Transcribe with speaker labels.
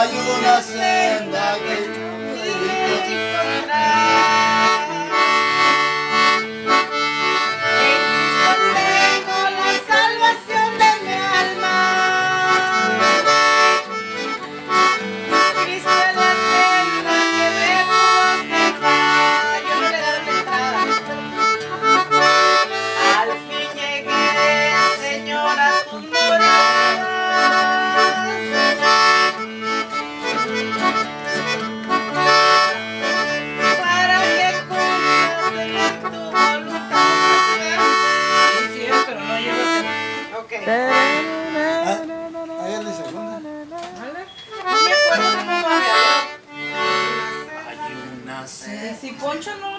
Speaker 1: Hay una senda que
Speaker 2: Si Poncho no